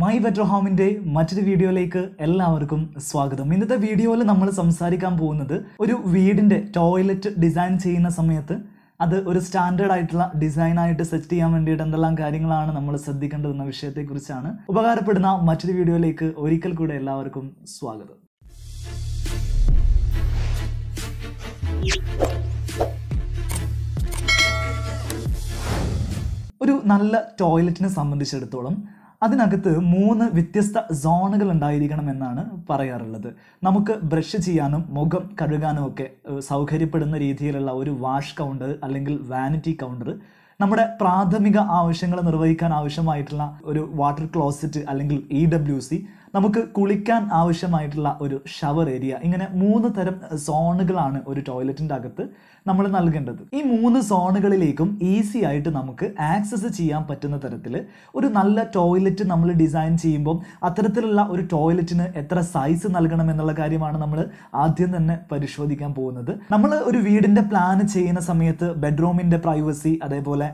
My better ഹോമിന്റെ മറ്റൊരു വീഡിയോയിലേക്ക് എല്ലാവർക്കും സ്വാഗതം. ഇന്നത്തെ വീഡിയോയിൽ നമ്മൾ സംസാരിക്കാൻ പോകുന്നത് ഒരു വീടിന്റെ ടോയ്ലറ്റ് ഡിസൈൻ ചെയ്യുന്ന സമയത്ത് അത് ഒരു സ്റ്റാൻഡേർഡ് ആയിട്ടുള്ള ഡിസൈൻ ആയിട്ട് സെറ്റ് ചെയ്യാൻ വേണ്ടിയിട്ട് എന്തെല്ലാം കാര്യങ്ങളാണ് നമ്മൾ ശ്രദ്ധിക്കേണ്ടതെന്ന വിഷയത്തെക്കുറിച്ചാണ് ഉപകാരപ്പെടുന്ന മറ്റൊരു വീഡിയോയിലേക്ക് ഒരിക്കൽ കൂടെ എല്ലാവർക്കും സ്വാഗതം. ഒരു നല്ല ടോയ്ലറ്റിനെ സംബന്ധിച്ചിടത്തോളം അതിനകത്ത് മൂന്ന് വ്യത്യസ്ത സോണുകൾ ഉണ്ടായിരിക്കണം എന്നാണ് പറയാറുള്ളത്. നമുക്ക് ബ്രഷ് ചെയ്യാനും മുഖം കഴുകാനും ഒക്കെ സൗകര്യപ്പെടുന്ന രീതിയിലുള്ള ഒരു വാഷ് കൗണ്ടർ അല്ലെങ്കിൽ വാനിറ്റി കൗണ്ടർ നമ്മുടെ പ്രാഥമിക ആവശ്യങ്ങൾ നിർവഹിക്കാൻ ആവശ്യമായിട്ടുള്ള ഒരു വാട്ടർ ക്ലോസറ്റ് അല്ലെങ്കിൽ ഇ ഡബ്ല്യു സി നമുക്ക് കുളിക്കാൻ ആവശ്യമായിട്ടുള്ള ഒരു ഷവർ ഏരിയ ഇങ്ങനെ മൂന്ന് തരം സോണുകളാണ് ഒരു ടോയ്ലറ്റിന്റെ അകത്ത്. നമ്മൾ നൽകേണ്ടത്. ഈ മൂന്ന് സോണുകളിലേക്കും ഈസി ആയിട്ട് നമുക്ക് ആക്സസ് ചെയ്യാൻ പറ്റുന്ന തരത്തിൽ ഒരു നല്ല ടോയ്ലറ്റ് നമ്മൾ ഡിസൈൻ ചെയ്യുമ്പോൾ അത്തരത്തിലുള്ള ഒരു ടോയ്ലറ്റിന് എത്ര സൈസ് നൽകണം എന്നുള്ള കാര്യമാണ് നമ്മൾ ആദ്യം തന്നെ പരിശോധിക്കാൻ പോകുന്നത്. നമ്മൾ ഒരു വീടിന്റെ പ്ലാൻ ചെയ്യുന്ന സമയത്ത് ബെഡ്റൂമിന്റെ പ്രൈവസി അതേപോലെ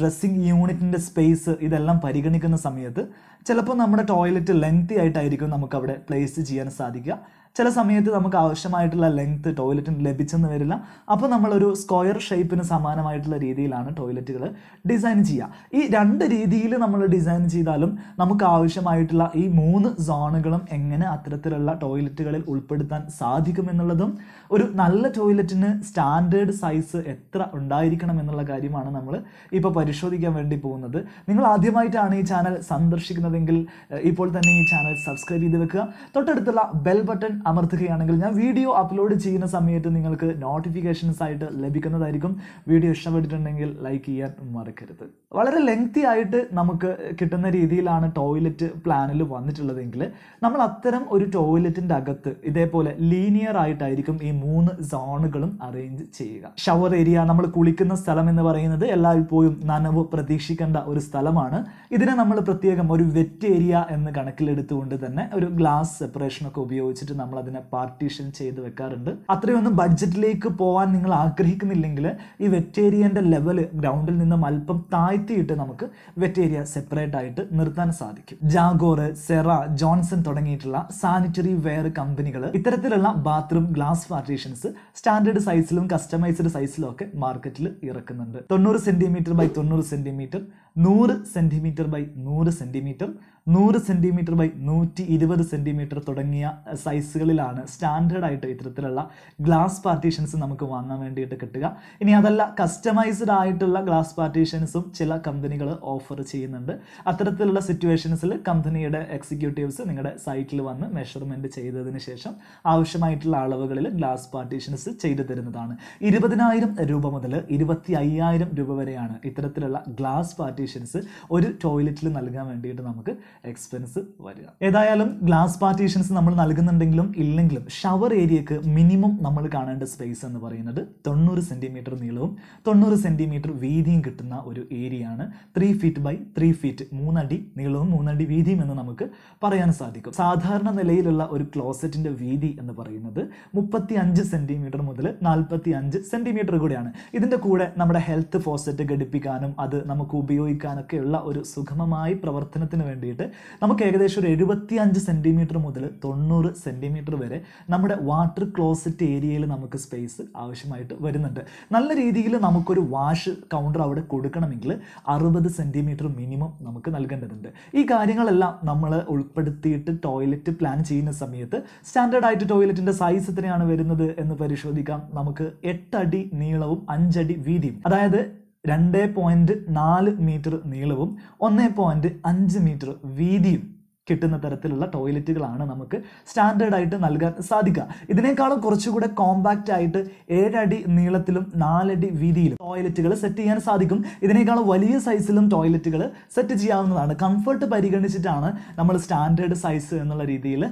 ഡ്രസ്സിംഗ് യൂണിറ്റിന്റെ സ്പേസ് ഇതെല്ലാം പരിഗണിക്കുന്ന സമയത്ത് ചിലപ്പോൾ നമ്മുടെ ടോയ്ലറ്റ് ലെങ്തി ആയിട്ടായിരിക്കും നമുക്ക് അവിടെ പ്ലേസ് ചെയ്യാൻ സാധിക്കുക. ചില സമയത്ത് നമുക്ക് ആവശ്യമായിട്ടുള്ള ലെങ്ത് ടോയ്ലറ്റിന് ലഭിച്ചെന്ന് വരില്ല. അപ്പോൾ നമ്മളൊരു സ്ക്വയർ ഷേപ്പിന് സമാനമായിട്ടുള്ള രീതിയിലാണ് ടോയ്ലറ്റുകൾ ഡിസൈൻ ചെയ്യുക. ഈ രണ്ട് രീതിയിൽ നമ്മൾ ഡിസൈൻ ചെയ്താലും നമുക്ക് ആവശ്യമായിട്ടുള്ള ഈ മൂന്ന് സോണുകളും എങ്ങനെ അത്തരത്തിലുള്ള ടോയ്ലറ്റുകളിൽ ഉൾപ്പെടുത്താൻ സാധിക്കും എന്നുള്ളതും ഒരു നല്ല ടോയ്ലറ്റിന് സ്റ്റാൻഡേർഡ് സൈസ് എത്ര ഉണ്ടായിരിക്കണം എന്നുള്ള കാര്യമാണ് നമ്മൾ ഇപ്പോൾ പരിശോധിക്കാൻ വേണ്ടി പോകുന്നത്. നിങ്ങൾ ആദ്യമായിട്ടാണ് ഈ ചാനൽ സന്ദർശിക്കുന്നതെങ്കിൽ ഇപ്പോൾ തന്നെ ഈ ചാനൽ സബ്സ്ക്രൈബ് ചെയ്ത് വെക്കുക. തൊട്ടടുത്തുള്ള ബെൽ ബട്ടൺ അമർത്തുകയാണെങ്കിൽ ഞാൻ വീഡിയോ അപ്ലോഡ് ചെയ്യുന്ന സമയത്ത് നിങ്ങൾക്ക് നോട്ടിഫിക്കേഷൻസ് ആയിട്ട് ലഭിക്കുന്നതായിരിക്കും. വീഡിയോ ഇഷ്ടപ്പെട്ടിട്ടുണ്ടെങ്കിൽ ലൈക്ക് ചെയ്യാൻ മറക്കരുത്. വളരെ ലെങ്തി ആയിട്ട് നമുക്ക് കിട്ടുന്ന രീതിയിലാണ് ടോയ്ലറ്റ് പ്ലാനിൽ വന്നിട്ടുള്ളതെങ്കിൽ നമ്മൾ അത്തരം ഒരു ടോയ്ലറ്റിന്റെ അകത്ത് ഇതേപോലെ ലീനിയർ ആയിട്ടായിരിക്കും ഈ മൂന്ന് സോണുകളും അറേഞ്ച് ചെയ്യുക. ഷവർ ഏരിയ നമ്മൾ കുളിക്കുന്ന സ്ഥലം എന്ന് പറയുന്നത് എല്ലായ്പ്പോഴും നനവ് പ്രതീക്ഷിക്കേണ്ട ഒരു സ്ഥലമാണ്. ഇതിനെ നമ്മൾ പ്രത്യേകം ഒരു വെറ്റ് ഏരിയ എന്ന് കണക്കിലെടുത്തുകൊണ്ട് തന്നെ ഒരു ഗ്ലാസ് സെപ്പറേഷനൊക്കെ ഉപയോഗിച്ചിട്ട് നമ്മൾ അതിനെ പാർട്ടീഷൻ ചെയ്ത് വെക്കാറുണ്ട്. അത്രയൊന്നും ബഡ്ജറ്റിലേക്ക് പോകാൻ നിങ്ങൾ ആഗ്രഹിക്കുന്നില്ലെങ്കിൽ ഈ വെറ്റേരിയന്റെ ലെവൽ ഗ്രൗണ്ടിൽ നിന്നും അല്പം താഴ്ത്തിയിട്ട് നമുക്ക് വെറ്റേരിയ സെപ്പറേറ്റ് ആയിട്ട് നിർത്താൻ സാധിക്കും. ജാഗോർ സെറ ജോൺസൺ തുടങ്ങിയിട്ടുള്ള സാനിറ്ററി വെയർ കമ്പനികൾ ഇത്തരത്തിലുള്ള ബാത്റൂം ഗ്ലാസ് പാർട്ടീഷൻസ് സ്റ്റാൻഡേർഡ് സൈസിലും കസ്റ്റമൈസ്ഡ് സൈസിലും ഒക്കെ മാർക്കറ്റിൽ ഇറക്കുന്നുണ്ട്. തൊണ്ണൂറ് സെന്റിമീറ്റർ ബൈ തൊണ്ണൂറ് സെന്റിമീറ്റർ നൂറ് സെന്റിമീറ്റർ ബൈ നൂറ് സെന്റിമീറ്റർ നൂറ് സെന്റിമീറ്റർ ബൈ നൂറ്റി ഇരുപത് സെന്റിമീറ്റർ തുടങ്ങിയ സൈസുകളിലാണ് സ്റ്റാൻഡേർഡായിട്ട് ഇത്തരത്തിലുള്ള ഗ്ലാസ് പാർട്ടീഷൻസ് നമുക്ക് വാങ്ങാൻ വേണ്ടിയിട്ട് കിട്ടുക. ഇനി അതല്ല കസ്റ്റമൈസ്ഡ് ആയിട്ടുള്ള ഗ്ലാസ് പാർട്ടീഷൻസും ചില കമ്പനികൾ ഓഫർ ചെയ്യുന്നുണ്ട്. അത്തരത്തിലുള്ള സിറ്റുവേഷൻസിൽ കമ്പനിയുടെ എക്സിക്യൂട്ടീവ്സ് നിങ്ങളുടെ സൈറ്റിൽ വന്ന് മെഷർമെന്റ് ചെയ്തതിന് ശേഷം ആവശ്യമായിട്ടുള്ള അളവുകളിൽ ഗ്ലാസ് പാർട്ടീഷൻസ് ചെയ്തു തരുന്നതാണ്. ഇരുപതിനായിരം രൂപ മുതൽ ഇരുപത്തി രൂപ വരെയാണ് ഇത്തരത്തിലുള്ള ഗ്ലാസ് പാർട്ടീഷൻസ് ഒരു ടോയ്ലറ്റിൽ നൽകാൻ വേണ്ടിയിട്ട് നമുക്ക് എക്സ്പെൻസ് വരിക. ഏതായാലും ഗ്ലാസ് പാർട്ടീഷൻസ് നമ്മൾ നൽകുന്നുണ്ടെങ്കിലും ഇല്ലെങ്കിലും ഷവർ ഏരിയക്ക് മിനിമം നമ്മൾ കാണേണ്ട സ്പേസ് എന്ന് പറയുന്നത് തൊണ്ണൂറ് സെന്റിമീറ്റർ നീളവും തൊണ്ണൂറ് സെന്റിമീറ്റർ വീതിയും കിട്ടുന്ന ഒരു ഏരിയ ആണ്. Three feet by three feet മൂന്നടി നീളവും മൂന്നടി വീതിയും എന്ന് നമുക്ക് പറയാൻ സാധിക്കും. സാധാരണ നിലയിലുള്ള ഒരു ക്ലോസറ്റിന്റെ വീതി എന്ന് പറയുന്നത് മുപ്പത്തി അഞ്ച് സെന്റിമീറ്റർ മുതൽ നാൽപ്പത്തി അഞ്ച് സെന്റിമീറ്റർ കൂടിയാണ്. ഇതിന്റെ കൂടെ നമ്മുടെ ഹെൽത്ത് ഫോസറ്റ് ഘടിപ്പിക്കാനും അത് നമുക്ക് ഉപയോഗിക്കാനൊക്കെയുള്ള ഒരു സുഗമമായ പ്രവർത്തനത്തിന് വേണ്ടിയിട്ട് നമുക്ക് ഏകദേശം ഒരു എഴുപത്തി അഞ്ച് സെന്റിമീറ്റർ മുതൽ തൊണ്ണൂറ് സെന്റിമീറ്റർ വരെ നമ്മുടെ വാട്ടർ ക്ലോസറ്റ് ഏരിയയിൽ നമുക്ക് സ്പേസ് ആവശ്യമായിട്ട് വരുന്നുണ്ട്. നല്ല രീതിയിൽ നമുക്കൊരു വാഷ് കൗണ്ടർ അവിടെ കൊടുക്കണമെങ്കിൽ അറുപത് സെന്റിമീറ്റർ മിനിമം നമുക്ക് നൽകേണ്ടതുണ്ട്. ഈ കാര്യങ്ങളെല്ലാം നമ്മൾ ഉൾപ്പെടുത്തിയിട്ട് ടോയ്ലറ്റ് പ്ലാൻ ചെയ്യുന്ന സമയത്ത് സ്റ്റാൻഡേർഡ് ആയിട്ട് ടോയ്ലറ്റിന്റെ സൈസ് എത്രയാണ് വരുന്നത് എന്ന് പരിശോധിക്കാം. നമുക്ക് എട്ടടി നീളവും അഞ്ചടി വീതിയും. അതായത് രണ്ട് പോയിന്റ് നാല് മീറ്റർ നീളവും ഒന്ന് പോയിന്റ് അഞ്ച് മീറ്റർ വീതിയും. കിട്ടുന്ന തരത്തിലുള്ള ടോയ്ലറ്റുകളാണ് നമുക്ക് സ്റ്റാൻഡേർഡ് ആയിട്ട് നൽകാൻ സാധിക്കുക. ഇതിനേക്കാളും കുറച്ചുകൂടെ കോമ്പാക്റ്റ് ആയിട്ട് ഏഴടി നീളത്തിലും നാലടി വീതിയിലും ടോയ്ലറ്റുകൾ സെറ്റ് ചെയ്യാൻ സാധിക്കും. ഇതിനേക്കാളും വലിയ സൈസിലും ടോയ്ലറ്റുകൾ സെറ്റ് ചെയ്യാവുന്നതാണ്. കംഫർട്ട് പരിഗണിച്ചിട്ടാണ് നമ്മൾ സ്റ്റാൻഡേർഡ് സൈസ് എന്നുള്ള രീതിയിൽ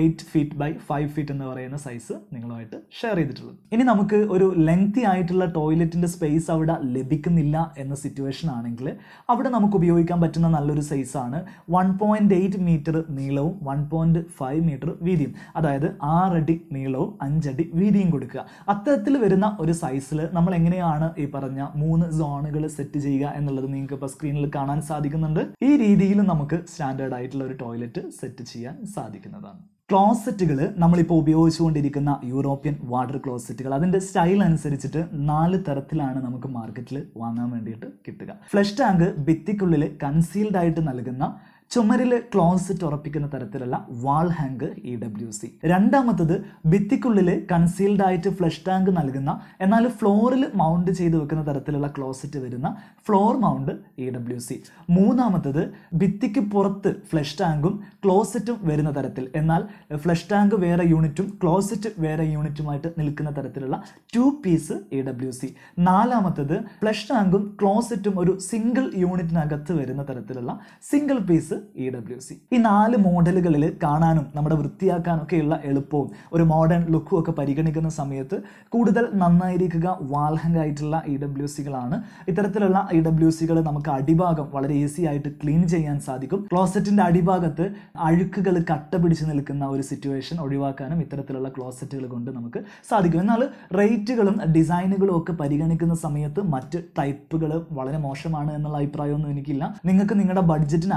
eight feet by five feet എന്ന് പറയുന്ന സൈസ് നിങ്ങളുമായിട്ട് ഷെയർ ചെയ്തിട്ടുള്ളത്. ഇനി നമുക്ക് ഒരു ലെങ്തി ആയിട്ടുള്ള ടോയ്ലറ്റിന്റെ സ്പേസ് അവിടെ ലഭിക്കുന്നില്ല എന്ന സിറ്റുവേഷൻ ആണെങ്കിൽ അവിടെ നമുക്ക് ഉപയോഗിക്കാൻ പറ്റുന്ന നല്ലൊരു സൈസാണ് വൺ പോയിന്റ് എയ്റ്റ് മീറ്റർ നീളവും വൺ പോയിന്റ് ഫൈവ് മീറ്റർ വീതിയും. അതായത് ആറടി നീളവും അഞ്ചടി വീതിയും കൊടുക്കുക. അത്തരത്തിൽ വരുന്ന ഒരു സൈസിൽ നമ്മൾ എങ്ങനെയാണ് ഈ പറഞ്ഞ മൂന്ന് സോണുകൾ സെറ്റ് ചെയ്യുക എന്നുള്ളത് നിങ്ങൾക്ക് ഇപ്പോൾ സ്ക്രീനിൽ കാണാൻ സാധിക്കുന്നുണ്ട്. ഈ രീതിയിൽ നമുക്ക് സ്റ്റാൻഡേർഡ് ആയിട്ടുള്ള ഒരു ടോയ്ലറ്റ് സെറ്റ് ചെയ്യാൻ സാധിക്കുന്നതാണ്. ക്ലോസറ്റുകൾ നമ്മളിപ്പോൾ ഉപയോഗിച്ചുകൊണ്ടിരിക്കുന്ന യൂറോപ്യൻ വാട്ടർ ക്ലോസറ്റുകൾ അതിന്റെ സ്റ്റൈൽ അനുസരിച്ചിട്ട് നാല് തരത്തിലാണ് നമുക്ക് മാർക്കറ്റിൽ വാങ്ങാൻ വേണ്ടിയിട്ട് കിട്ടുക. ഫ്ലഷ് ടാങ്ക് ഭിത്തിക്കുള്ളിൽ കൺസീൽഡ് ആയിട്ട് നൽകുന്ന ചുമരിൽ ക്ലോസറ്റ് ഉറപ്പിക്കുന്ന തരത്തിലുള്ള wall hung E W C രണ്ടാമത്തത് ഭിത്തിക്കുള്ളിൽ കൺസീൽഡ് ആയിട്ട് ഫ്ലഷ് ടാങ്ക് നൽകുന്ന എന്നാൽ ഫ്ലോറിൽ മൗണ്ട് ചെയ്ത് വെക്കുന്ന തരത്തിലുള്ള ക്ലോസറ്റ് വരുന്ന floor mount E W C മൂന്നാമത്തത് ഭിത്തിക്ക് പുറത്ത് ഫ്ലഷ് ടാങ്കും ക്ലോസറ്റും വരുന്ന തരത്തിൽ. എന്നാൽ ഫ്ലഷ് ടാങ്ക് വേറെ യൂണിറ്റും ക്ലോസറ്റ് വേറെ യൂണിറ്റുമായിട്ട് നിൽക്കുന്ന തരത്തിലുള്ള two piece E W C നാലാമത്തത് ഫ്ലഷ് ടാങ്കും ക്ലോസറ്റും ഒരു സിംഗിൾ യൂണിറ്റിനകത്ത് വരുന്ന തരത്തിലുള്ള single piece E W C ഈ നാല് മോഡലുകളിൽ കാണാനും നമ്മുടെ വൃത്തിയാക്കാനൊക്കെയുള്ള എളുപ്പവും ഒരു മോഡേൺ ലുക്കും ഒക്കെ പരിഗണിക്കുന്ന സമയത്ത് കൂടുതൽ നന്നായിരിക്കുക വാൽഹങ്ക് ആയിട്ടുള്ള ഇ ഡബ്ല്യു സികളാണ് ഇത്തരത്തിലുള്ള ഇ ഡബ്ല്യു സികൾ നമുക്ക് അടിഭാഗം വളരെ ഈസി ആയിട്ട് ക്ലീൻ ചെയ്യാൻ സാധിക്കും. ക്ലോസറ്റിന്റെ അടിഭാഗത്ത് അഴുക്കുകൾ കട്ട പിടിച്ച് നിൽക്കുന്ന ഒരു സിറ്റുവേഷൻ ഒഴിവാക്കാനും ഇത്തരത്തിലുള്ള ക്ലോസറ്റുകൾ കൊണ്ട് നമുക്ക് സാധിക്കും. എന്നാൽ റേറ്റുകളും ഡിസൈനുകളും ഒക്കെ പരിഗണിക്കുന്ന സമയത്ത് മറ്റ് ടൈപ്പുകൾ വളരെ മോശമാണ് എന്നുള്ള അഭിപ്രായമൊന്നും എനിക്കില്ല. നിങ്ങൾക്ക് നിങ്ങളുടെ ബഡ്ജറ്റിന്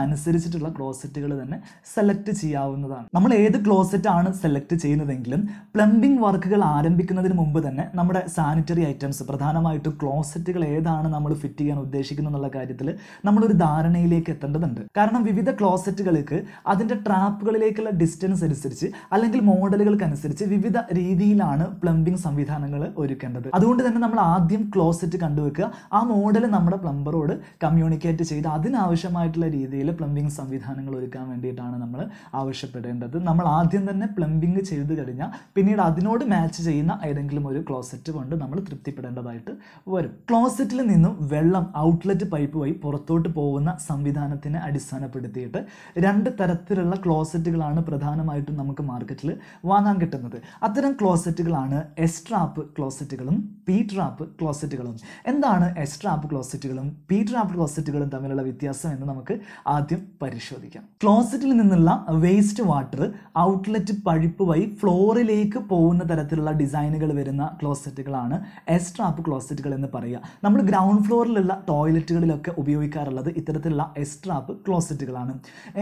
അനുസരിച്ചിട്ടുള്ള ക്ലോസറ്റുകൾ തന്നെ സെലക്ട് ചെയ്യാവുന്നതാണ്. നമ്മൾ ഏത് ക്ലോസറ്റ് ആണ് സെലക്ട് ചെയ്യുന്നതെങ്കിലും പ്ലംബിംഗ് വർക്കുകൾ ആരംഭിക്കുന്നതിന് മുമ്പ് തന്നെ നമ്മുടെ സാനിറ്ററി ഐറ്റംസ് പ്രധാനമായിട്ടും ക്ലോസറ്റുകൾ ഏതാണ് നമ്മൾ ഫിറ്റ് ചെയ്യാൻ ഉദ്ദേശിക്കുന്നത് എന്നുള്ള കാര്യത്തിൽ നമ്മളൊരു ധാരണയിലേക്ക് എത്തേണ്ടതുണ്ട്. കാരണം വിവിധ ക്ലോസറ്റുകൾക്ക് അതിന്റെ ട്രാപ്പുകളിലേക്കുള്ള ഡിസ്റ്റൻസ് അനുസരിച്ച് അല്ലെങ്കിൽ മോഡലുകൾക്കനുസരിച്ച് വിവിധ രീതിയിലാണ് പ്ലംബിംഗ് സംവിധാനങ്ങൾ ഒരുക്കേണ്ടത്. അതുകൊണ്ട് തന്നെ നമ്മൾ ആദ്യം ക്ലോസറ്റ് കണ്ടുവെക്കുക. ആ മോഡൽ നമ്മുടെ പ്ലംബറോട് കമ്മ്യൂണിക്കേറ്റ് ചെയ്ത് അതിനാവശ്യമായിട്ടുള്ള രീതിയിൽ പ്ലംബിംഗ് സംവിധാനങ്ങൾ ഒരുക്കാൻ വേണ്ടിയിട്ടാണ് നമ്മൾ ആവശ്യപ്പെടേണ്ടത്. നമ്മൾ ആദ്യം തന്നെ പ്ലംബിങ് ചെയ്ത് കഴിഞ്ഞാൽ പിന്നീട് അതിനോട് മാച്ച് ചെയ്യുന്ന ഏതെങ്കിലും ഒരു ക്ലോസറ്റ് കൊണ്ട് നമ്മൾ തൃപ്തിപ്പെടേണ്ടതായിട്ട് വരും. ക്ലോസറ്റിൽ നിന്നും വെള്ളം ഔട്ട്ലെറ്റ് പൈപ്പ് വഴി പുറത്തോട്ട് പോകുന്ന സംവിധാനത്തിനെ അടിസ്ഥാനപ്പെടുത്തിയിട്ട് രണ്ട് തരത്തിലുള്ള ക്ലോസറ്റുകളാണ് പ്രധാനമായിട്ടും നമുക്ക് മാർക്കറ്റിൽ വാങ്ങാൻ കിട്ടുന്നത്. അത്തരം ക്ലോസറ്റുകളാണ് എസ് ട്രാപ്പ് ക്ലോസറ്റുകളും പി ട്രാപ്പ് ക്ലോസറ്റുകളും എന്താണ് എസ് ട്രാപ്പ് ക്ലോസറ്റുകളും പി ട്രാപ്പ് ക്ലോസറ്റുകളും തമ്മിലുള്ള വ്യത്യാസം എന്ന് നമുക്ക് ആദ്യം പരിശോധിക്കാം. ക്ലോസറ്റിൽ നിന്നുള്ള വേസ്റ്റ് വാട്ടർ ഔട്ട്ലെറ്റ് പഴുപ്പ് വഴി ഫ്ലോറിലേക്ക് പോകുന്ന തരത്തിലുള്ള ഡിസൈനുകൾ വരുന്ന ക്ലോസറ്റുകളാണ് എസ് ട്രാപ്പ് ക്ലോസറ്റുകൾ എന്ന് പറയുക. നമ്മൾ ഗ്രൗണ്ട് ഫ്ലോറിലുള്ള ടോയ്ലറ്റുകളിലൊക്കെ ഉപയോഗിക്കാറുള്ളത് ഇത്തരത്തിലുള്ള എസ് ട്രാപ്പ് ക്ലോസറ്റുകളാണ്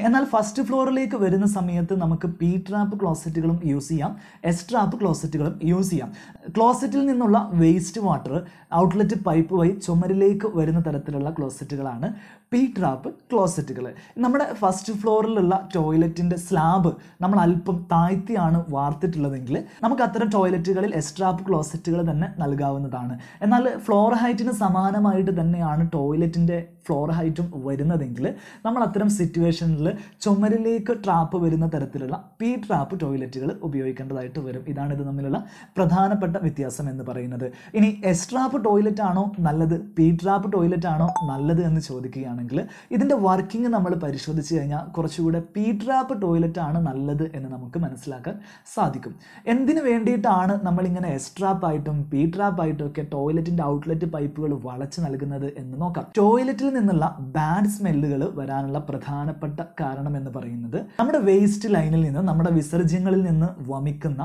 എന്നാൽ ഫസ്റ്റ് ഫ്ലോറിലേക്ക് വരുന്ന സമയത്ത് നമുക്ക് പി ട്രാപ്പ് ക്ലോസറ്റുകളും യൂസ് ചെയ്യാം. എസ് ട്രാപ്പ് ക്ലോസറ്റുകളും യൂസ് ചെയ്യാം. ക്ലോസറ്റിൽ നിന്നുള്ള വേസ്റ്റ് വാട്ടർ ഔട്ട്ലെറ്റ് പൈപ്പ് വഴി ചുമരിലേക്ക് വരുന്ന തരത്തിലുള്ള ക്ലോസറ്റുകളാണ് പി ട്രാപ്പ് ക്ലോസറ്റുകൾ നമ്മുടെ ഫസ്റ്റ് ഫ്ലോറിലുള്ള ടോയ്ലറ്റിന്റെ സ്ലാബ് നമ്മൾ അല്പം താഴ്ത്തിയാണ് വാർത്തിട്ടുള്ളതെങ്കിൽ നമുക്ക് അത്തരം ടോയ്ലറ്റുകളിൽ എക്സ്ട്രാ ട്രാപ്പ് ക്ലോസറ്റുകൾ തന്നെ നൽകാവുന്നതാണ്. എന്നാൽ ഫ്ലോർ ഹൈറ്റിന് സമാനമായിട്ട് തന്നെയാണ് ടോയ്ലറ്റിന്റെ ഫ്ലോർ ഹൈറ്റും വരുന്നതെങ്കിൽ നമ്മൾ അത്തരം സിറ്റുവേഷനിൽ ചുമരിലേക്ക് ട്രാപ്പ് വരുന്ന തരത്തിലുള്ള പി ട്രാപ്പ് ടോയ്ലറ്റുകൾ ഉപയോഗിക്കേണ്ടതായിട്ട് വരും. ഇതാണ് ഇത് തമ്മിലുള്ള പ്രധാനപ്പെട്ട വ്യത്യാസം എന്ന് പറയുന്നത്. ഇനി എസ് ട്രാപ്പ് ടോയ്ലറ്റ് ആണോ നല്ലത്? പി ട്രാപ്പ് ടോയ്ലറ്റ് ആണോ നല്ലത് എന്ന് ചോദിക്കുകയാണെങ്കിൽ ഇതിന്റെ വർക്കിംഗ് നമ്മൾ പരിശോധിച്ച് കഴിഞ്ഞാൽ കുറച്ചുകൂടെ പി ട്രാപ്പ് ടോയ്ലറ്റ് ആണ് നല്ലത് എന്ന് നമുക്ക് മനസ്സിലാക്കാൻ സാധിക്കും. എന്തിനു വേണ്ടിയിട്ടാണ് നമ്മളിങ്ങനെ എസ് ട്രാപ്പ് ആയിട്ടും പി ട്രാപ്പ് ആയിട്ടും ഒക്കെ ടോയ്ലറ്റിന്റെ ഔട്ട്ലെറ്റ് പൈപ്പുകൾ വളച്ച് നൽകുന്നത് എന്ന് നോക്കാം. ടോയ്ലറ്റിൽ നിന്നുള്ള ബാഡ് സ്മെല്ലുകൾ വരാനുള്ള പ്രധാനപ്പെട്ട കാരണം എന്ന് പറയുന്നത് നമ്മുടെ വേസ്റ്റ് ലൈനിൽ നിന്ന് നമ്മുടെ വിസർജ്യങ്ങളിൽ നിന്ന് വമിക്കുന്ന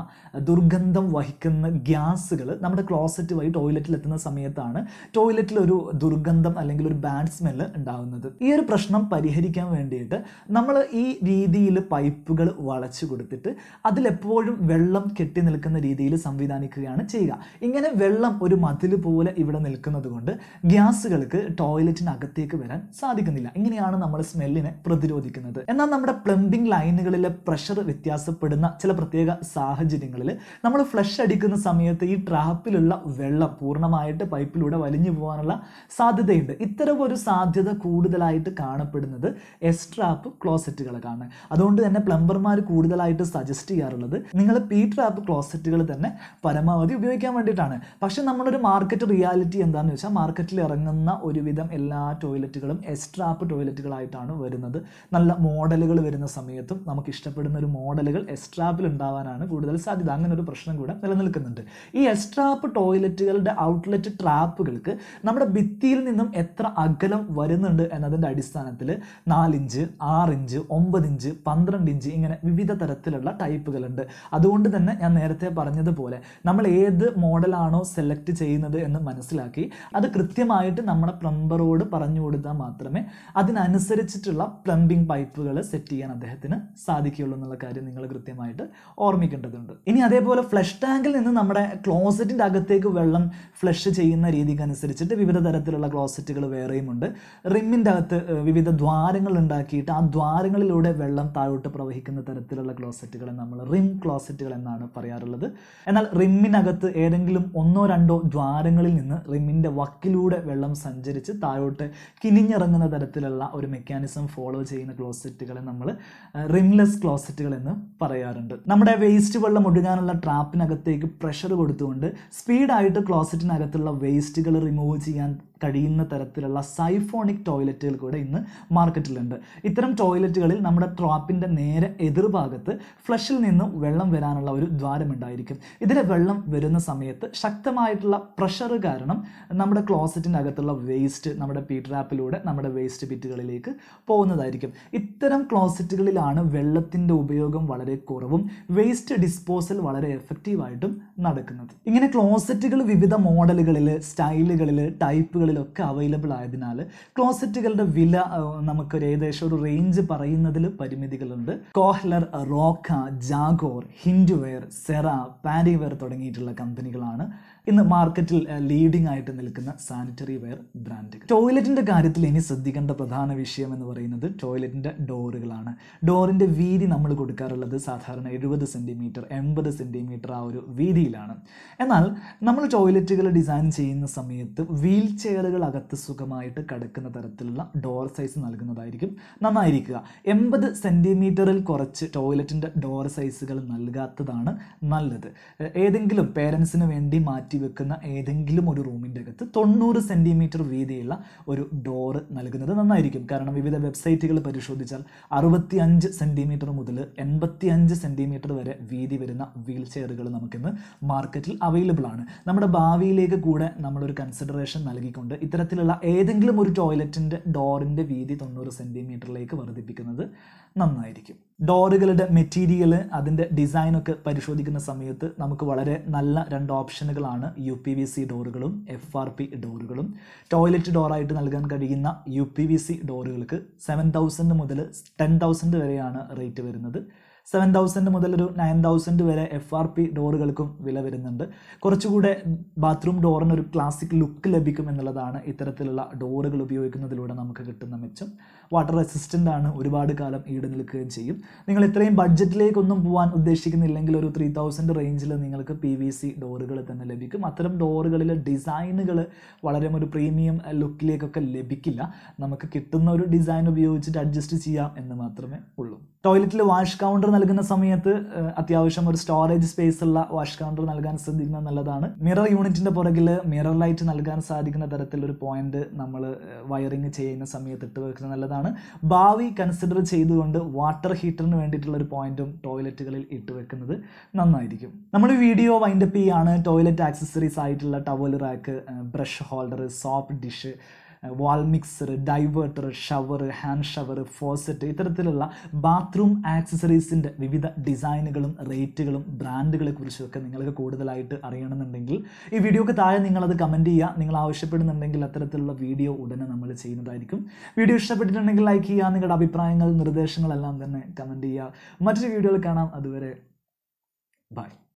ദുർഗന്ധം വഹിക്കുന്ന ഗ്യാസുകൾ നമ്മുടെ ക്ലോസറ്റ് വഴി ടോയ്ലറ്റിൽ എത്തുന്ന സമയത്താണ് ടോയ്ലറ്റിൽ ഒരു ദുർഗന്ധം അല്ലെങ്കിൽ ഒരു ബാഡ് സ്മെല്ല് ഉണ്ടാകുന്നത് ഈ ഒരു പ്രശ്നം പരിഹരിക്കാൻ വേണ്ടിയിട്ട് നമ്മൾ ഈ രീതിയിൽ പൈപ്പുകൾ വളച്ചു കൊടുത്തിട്ട് അതിലെപ്പോഴും വെള്ളം കെട്ടി നിൽക്കുന്ന രീതിയിൽ സംവിധാനിക്കുകയാണ് ചെയ്യുക. ഇങ്ങനെ വെള്ളം ഒരു മതിൽ പോലെ ഇവിടെ നിൽക്കുന്നത് കൊണ്ട് ഗ്യാസുകൾക്ക് ടോയ്ലറ്റിനകത്തേക്ക് വരാൻ സാധിക്കുന്നില്ല. ഇങ്ങനെയാണ് നമ്മൾ സ്മെല്ലിനെ പ്രതിരോധിക്കുന്നത്. എന്നാൽ നമ്മുടെ പ്ലംബിംഗ് ലൈനുകളിലെ പ്രഷർ വ്യത്യാസപ്പെടുന്ന ചില പ്രത്യേക സാഹചര്യങ്ങളിൽ നമ്മൾ ഫ്ലഷ് അടിക്കുന്ന സമയത്ത് ഈ ട്രാപ്പിലുള്ള വെള്ളം പൂർണമായിട്ട് പൈപ്പിലൂടെ വലിഞ്ഞു പോകാനുള്ള സാധ്യതയുണ്ട്. ഇത്തരം ഒരു സാധ്യത കൂടുതലായിട്ട് കാണപ്പെടുന്നത് എസ് ട്രാപ്പ് ക്ലോസറ്റുകളാണ് അതുകൊണ്ട് തന്നെ പ്ലംബർമാർ കൂടുതലായിട്ട് സജസ്റ്റ് ചെയ്യാറുള്ളത് നിങ്ങൾ പി ട്രാപ്പ് ക്ലോസറ്റുകൾ തന്നെ പരമാവധി ഉപയോഗിക്കാൻ വേണ്ടിയിട്ടാണ്. പക്ഷേ നമ്മളൊരു മാർക്കറ്റ് റിയാലിറ്റി എന്താണെന്ന് വെച്ചാൽ മാർക്കറ്റിൽ ഇറങ്ങുന്ന ഒരുവിധം എല്ലാ ടോയ്ലറ്റുകളും എസ് ട്രാപ്പ് ടോയ്ലറ്റുകളായിട്ടാണ് വരുന്നത്. നല്ല മോഡലുകൾ വരുന്ന സമയത്തും നമുക്ക് ഇഷ്ടപ്പെടുന്ന ഒരു മോഡലുകൾ എസ് ട്രാപ്പിൽ ഉണ്ടാവാനാണ് കൂടുതൽ സാധ്യത. അങ്ങനെ ഒരു പ്രശ്നം കൂടെ നിലനിൽക്കുന്നുണ്ട്. ഈ എസ് ട്രാപ്പ് ടോയ്ലറ്റുകളുടെ ഔട്ട്ലെറ്റ് ട്രാപ്പുകൾക്ക് നമ്മുടെ ഭിത്തിയിൽ നിന്നും എത്ര അകലം വരുന്നുണ്ട് എന്നതിന്റെ അടിസ്ഥാനത്തിൽ നാലിഞ്ച് ആറിഞ്ച് ഒമ്പത് ഇഞ്ച് പന്ത്രണ്ട് ഇഞ്ച് ഇങ്ങനെ വിവിധ തരത്തിലുള്ള ടൈപ്പുകളുണ്ട്. അതുകൊണ്ട് തന്നെ ഞാൻ നേരത്തെ പറഞ്ഞതുപോലെ നമ്മൾ ഏത് മോഡലാണോ സെലക്ട് ചെയ്യുന്നത് എന്ന് മനസ്സിലാക്കി അത് കൃത്യമായിട്ട് നമ്മുടെ പ്ലംബറോട് പറഞ്ഞു കൊടുത്താൽ മാത്രമേ അതിനനുസരിച്ചിട്ടുള്ള പ്ലംബിംഗ് പൈപ്പുകൾ സെറ്റ് ചെയ്യാൻ അദ്ദേഹത്തിന് സാധിക്കുകയുള്ളൂ എന്നുള്ള കാര്യം നിങ്ങൾ കൃത്യമായിട്ട് ഓർമ്മിക്കേണ്ടതുണ്ട്. ഇനി അതേപോലെ ഫ്ലഷ് ടാങ്കിൽ നിന്ന് നമ്മുടെ ക്ലോസറ്റിന്റെ അകത്തേക്ക് വെള്ളം ഫ്ലഷ് ചെയ്യുന്ന രീതിക്ക് അനുസരിച്ചിട്ട് വിവിധ തരത്തിലുള്ള ക്ലോസറ്റുകൾ വേറെയുമുണ്ട് റിമ്മിന്റെ അകത്ത് വിവിധ ദ്വാരങ്ങൾ ഉണ്ടാക്കിയിട്ട് ആ ദ്വാരങ്ങളിലൂടെ വെള്ളം താഴോട്ട് പ്രവഹിക്കുന്ന തരത്തിലുള്ള ക്ലോസറ്റുകളെ നമ്മൾ റിം ക്ലോസറ്റുകൾ എന്നാണ് പറയാറുള്ളത്. എന്നാൽ റിമ്മിനകത്ത് ഏതെങ്കിലും ഒന്നോ രണ്ടോ ദ്വാരങ്ങളിൽ നിന്ന് റിമ്മിന്റെ വക്കിലൂടെ വെള്ളം സഞ്ചരിച്ച് താഴോട്ട് കിനിഞ്ഞിറങ്ങുന്ന തരത്തിലുള്ള ഒരു മെക്കാനിസം ഫോളോ ചെയ്യുന്ന ക്ലോസറ്റുകളെ നമ്മൾ റിംലെസ് ക്ലോസറ്റുകൾ എന്ന് പറയാറുണ്ട്. നമ്മുടെ വേസ്റ്റ് വെള്ളം ഒഴുകാനുള്ള ട്രാപ്പിനകത്തേക്ക് പ്രഷർ കൊടുത്തുകൊണ്ട് സ്പീഡായിട്ട് ക്ലോസറ്റിനകത്തുള്ള വേസ്റ്റുകൾ റിമൂവ് ചെയ്യാൻ കഴിയുന്ന തരത്തിലുള്ള സൈഫോണിക് ടോയ്ലറ്റുകൾ കൂടെ ഇന്ന് മാർക്കറ്റിലുണ്ട് ഇത്തരം ടോയ്ലറ്റുകളിൽ നമ്മുടെ ട്രാപ്പിന്റെ നേരെ എതിർഭാഗത്ത് ഫ്ലഷിൽ നിന്നും വെള്ളം വരാനുള്ള ഒരു ദ്വാരമുണ്ടായിരിക്കും. ഇതിലെ വെള്ളം വരുന്ന സമയത്ത് ശക്തമായിട്ടുള്ള പ്രഷർ കാരണം നമ്മുടെ ക്ലോസറ്റിന്റെ അകത്തുള്ള വേസ്റ്റ് നമ്മുടെ പീട്രാപ്പിലൂടെ നമ്മുടെ വേസ്റ്റ് പിറ്റുകളിലേക്ക് പോകുന്നതായിരിക്കും. ഇത്തരം ക്ലോസറ്റുകളിലാണ് വെള്ളത്തിന്റെ ഉപയോഗം വളരെ കുറവും വേസ്റ്റ് ഡിസ്പോസൽ വളരെ എഫക്റ്റീവായിട്ടും നടക്കുന്നത്. ഇങ്ങനെ ക്ലോസറ്റുകൾ വിവിധ മോഡലുകളിൽ സ്റ്റൈലുകളിൽ ടൈപ്പുകളിലൊക്കെ അവൈലബിൾ ആയതിനാൽ ക്ലോസറ്റുകളുടെ വില നമുക്ക് നമുക്കൊരു ഏകദേശം ഒരു റേഞ്ച് പറയുന്നതിൽ പരിമിതികളുണ്ട്. കോഹ്ലർ റോക്ക ജാഗോർ ഹിൻഡുവെയർ സെറ പാരിവെയർ തുടങ്ങിയിട്ടുള്ള കമ്പനികളാണ് ഇന്ന് മാർക്കറ്റിൽ ലീഡിംഗ് ആയിട്ട് നിൽക്കുന്ന സാനിറ്ററി വെയർ ബ്രാൻഡ് ടോയ്ലറ്റിന്റെ കാര്യത്തിൽ ഇനി ശ്രദ്ധിക്കേണ്ട പ്രധാന വിഷയം എന്ന് പറയുന്നത് ടോയ്ലറ്റിന്റെ ഡോറുകളാണ് ഡോറിന്റെ വീതി നമ്മൾ കൊടുക്കാറുള്ളത് സാധാരണ എഴുപത് സെന്റിമീറ്റർ എൺപത് സെന്റിമീറ്റർ ആ ഒരു വീതിയിലാണ്. എന്നാൽ നമ്മൾ ടോയ്ലറ്റുകൾ ഡിസൈൻ ചെയ്യുന്ന സമയത്ത് വീൽ ചെയറുകൾ അകത്ത് സുഖമായിട്ട് കിടക്കുന്ന തരത്തിലുള്ള ഡോർ സൈസ് നൽകുന്നതായിരിക്കും നന്നായിരിക്കുക. എൺപത് സെന്റിമീറ്ററിൽ കുറച്ച് ടോയ്ലറ്റിന്റെ ഡോർ സൈസുകൾ നൽകാത്തതാണ് നല്ലത്. ഏതെങ്കിലും പേരൻസിന് വേണ്ടി മാറ്റി വെക്കുന്ന ഏതെങ്കിലും ഒരു റൂമിന്റെ അകത്ത് തൊണ്ണൂറ് സെന്റിമീറ്റർ വീതിയുള്ള ഒരു ഡോറ് നൽകുന്നത് നന്നായിരിക്കും. കാരണം വിവിധ വെബ്സൈറ്റുകൾ പരിശോധിച്ചാൽ അറുപത്തി അഞ്ച് സെന്റിമീറ്റർ മുതൽ എൺപത്തി അഞ്ച് സെന്റിമീറ്റർ വരെ വീതി വരുന്ന വീൽ ചെയറുകൾ നമുക്കിന്ന് മാർക്കറ്റിൽ അവൈലബിൾ ആണ്. നമ്മുടെ ഭാവിയിലേക്ക് കൂടെ നമ്മളൊരു കൺസിഡറേഷൻ നൽകിക്കൊണ്ട് ഇത്തരത്തിലുള്ള ഏതെങ്കിലും ഒരു ടോയ്ലറ്റിന്റെ ഡോറിന്റെ വീതി തൊണ്ണൂറ് സെന്റിമീറ്ററിലേക്ക് വർദ്ധിപ്പിക്കുന്നത് നന്നായിരിക്കും. ഡോറുകളുടെ മെറ്റീരിയൽ അതിന്റെ ഡിസൈനൊക്കെ പരിശോധിക്കുന്ന സമയത്ത് നമുക്ക് വളരെ നല്ല രണ്ട് ഓപ്ഷനുകളാണ് യു പി വി സി ഡോറുകളും എഫ് ആർ പി ഡോറുകളും. ടോയ്ലറ്റ് ഡോറായിട്ട് നൽകാൻ കഴിയുന്ന യു പി വി സി ഡോറുകൾക്ക് സെവൻ തൗസൻഡ് മുതൽ ടെൻ തൗസൻഡ് വരെയാണ് റേറ്റ് വരുന്നത്. സെവൻ തൗസൻഡ് മുതൽ ഒരു നയൻ തൗസൻഡ് വരെ എഫ് ആർ പി ഡോറുകൾക്കും വില വരുന്നുണ്ട്. കുറച്ചുകൂടെ ബാത്റൂം ഡോറിന് ഒരു ക്ലാസിക് ലുക്ക് ലഭിക്കും എന്നുള്ളതാണ് ഇത്തരത്തിലുള്ള ഡോറുകൾ ഉപയോഗിക്കുന്നതിലൂടെ നമുക്ക് കിട്ടുന്ന മെച്ചം. വാട്ടർ റെസിസ്റ്റന്റ് ആണ് ഒരുപാട് കാലം ഈട് നിൽക്കുകയും ചെയ്യും. നിങ്ങൾ ഇത്രയും ബഡ്ജറ്റിലേക്കൊന്നും പോകാൻ ഉദ്ദേശിക്കുന്നില്ലെങ്കിൽ ഒരു ത്രീ തൗസൻഡ് റേഞ്ചിൽ നിങ്ങൾക്ക് പി വി സി ഡോറുകൾ തന്നെ ലഭിക്കും. അത്തരം ഡോറുകളിലെ ഡിസൈനുകൾ വളരെ ഒരു പ്രീമിയം ലുക്കിലേക്കൊക്കെ ലഭിക്കില്ല. നമുക്ക് കിട്ടുന്ന ഒരു ഡിസൈൻ ഉപയോഗിച്ചിട്ട് അഡ്ജസ്റ്റ് ചെയ്യാം എന്ന് മാത്രമേ ഉള്ളൂ. ടോയ്ലറ്റിൽ വാഷ് കൗണ്ടർ നൽകുന്ന സമയത്ത് അത്യാവശ്യം ഒരു സ്റ്റോറേജ് സ്പേസ് ഉള്ള വാഷ് കൗണ്ടർ നൽകാൻ ശ്രദ്ധിക്കുന്നത് നല്ലതാണ്. മിറർ യൂണിറ്റിന്റെ പുറകിൽ മിറർ ലൈറ്റ് നൽകാൻ സാധിക്കുന്ന തരത്തിൽ ഒരു പോയിന്റ് നമ്മൾ വയറിങ് ചെയ്യുന്ന സമയത്ത് ഇട്ട് വെക്കുന്നത് നല്ലതാണ്. ഭാവി കൺസിഡർ ചെയ്തുകൊണ്ട് വാട്ടർ ഹീറ്ററിന് വേണ്ടിയിട്ടുള്ള ഒരു പോയിന്റും ടോയ്ലറ്റുകളിൽ ഇട്ട് വെക്കുന്നത് നന്നായിരിക്കും. നമ്മൾ വീഡിയോ വൈൻഡപ്പ് ചെയ്യാണ് ടോയ്ലറ്റ് ആക്സസറീസ് ആയിട്ടുള്ള towel rack brush holder soap dish wall mixer diverter shower hand shower faucet ഇത്തരത്തിലുള്ള ബാത്റൂം ആക്സസറീസിന്റെ വിവിധ ഡിസൈനുകളും റേറ്റുകളും ബ്രാൻഡുകളെ കുറിച്ചൊക്കെ നിങ്ങൾക്ക് കൂടുതലായിട്ട് അറിയണമെന്നുണ്ടെങ്കിൽ ഈ വീഡിയോക്ക് താഴെ നിങ്ങളത് കമന്റ് ചെയ്യുക. നിങ്ങൾ ആവശ്യപ്പെടുന്നുണ്ടെങ്കിൽ അത്തരത്തിലുള്ള വീഡിയോ ഉടനെ നമ്മൾ ചെയ്യുന്നതായിരിക്കും. വീഡിയോ ഇഷ്ടപ്പെട്ടിട്ടുണ്ടെങ്കിൽ ലൈക്ക് ചെയ്യുക. നിങ്ങളുടെ അഭിപ്രായങ്ങൾ നിർദ്ദേശങ്ങളെല്ലാം തന്നെ കമന്റ് ചെയ്യുക. മറ്റൊരു വീഡിയോയിൽ കാണാം. അതുവരെ ബൈ